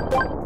Yeah.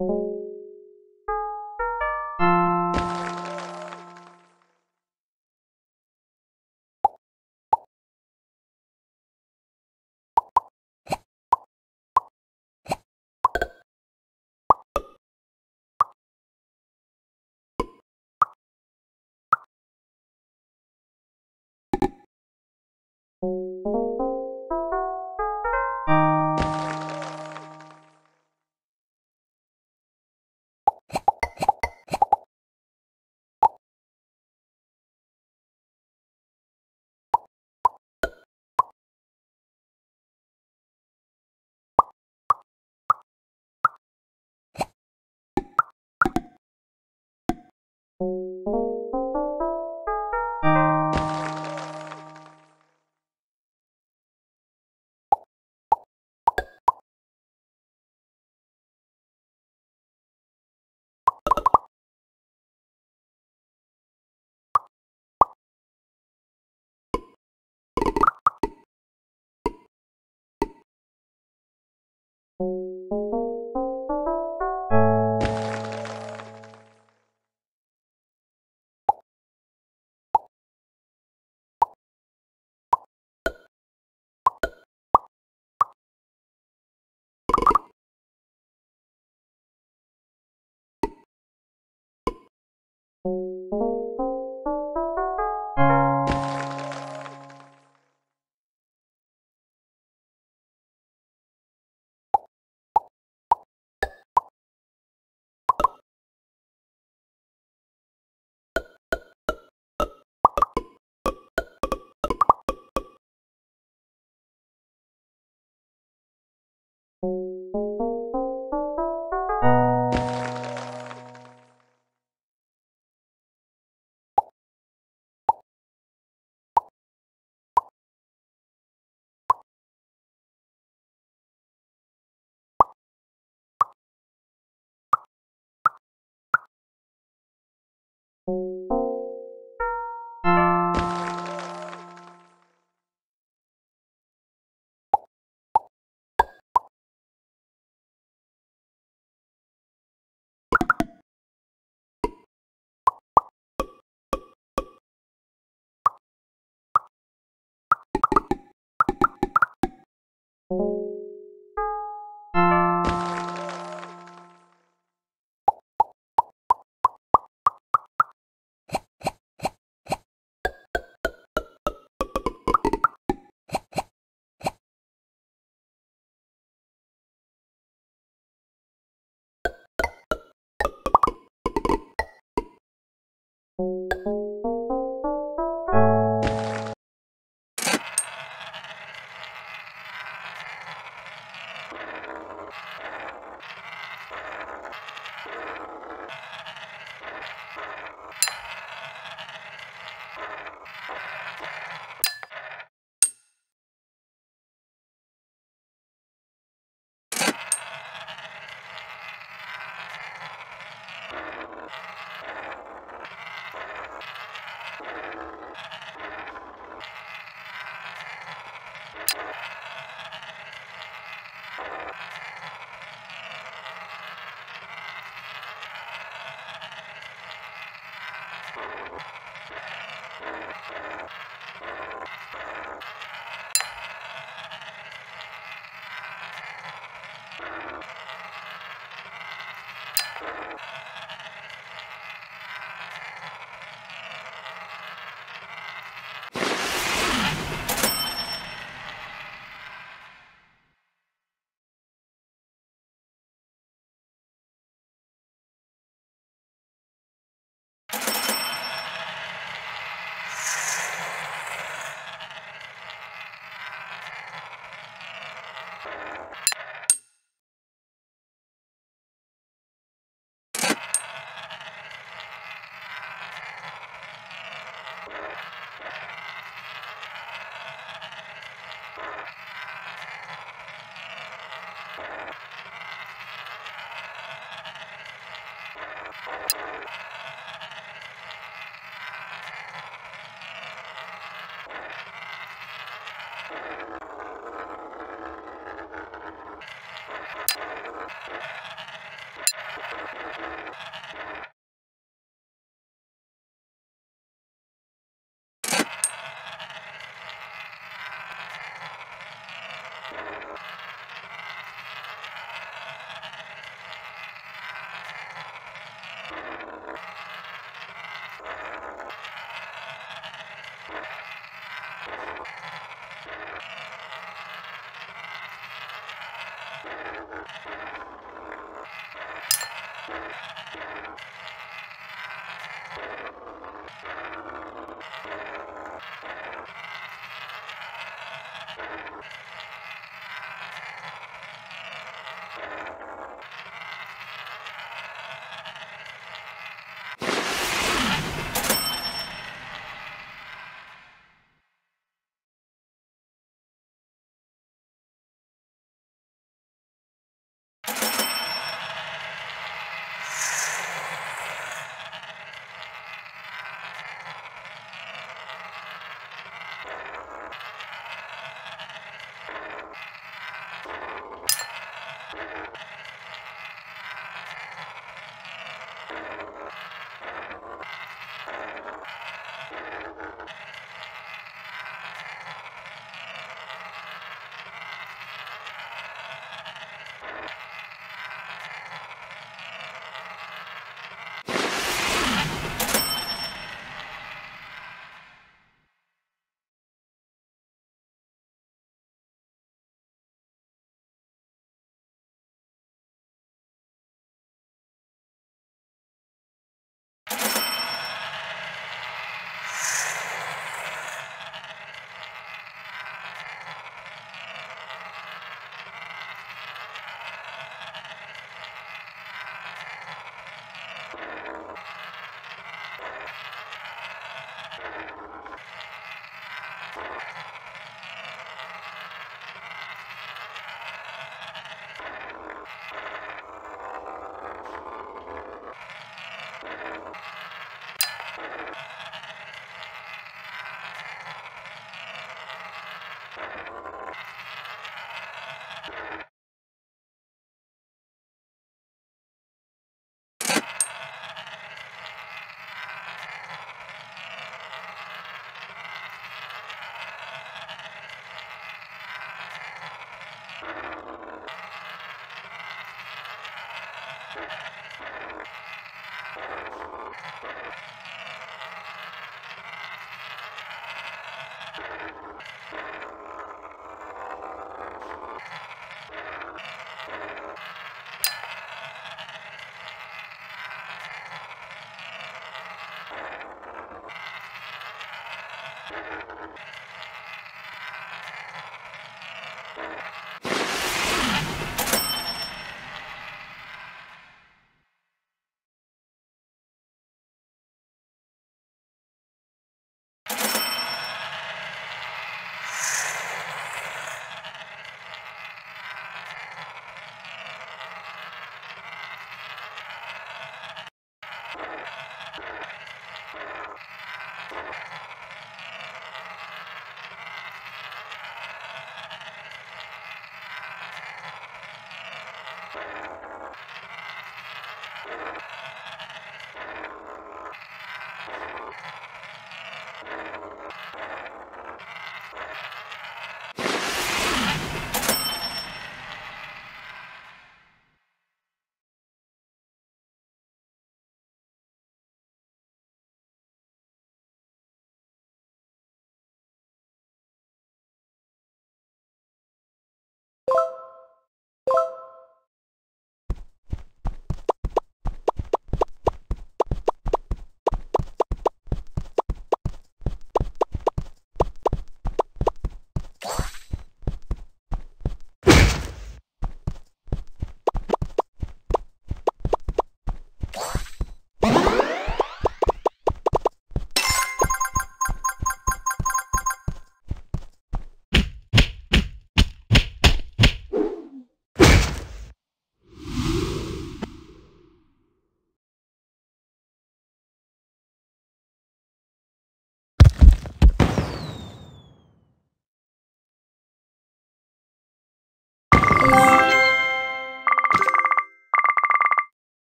you うん。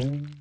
home.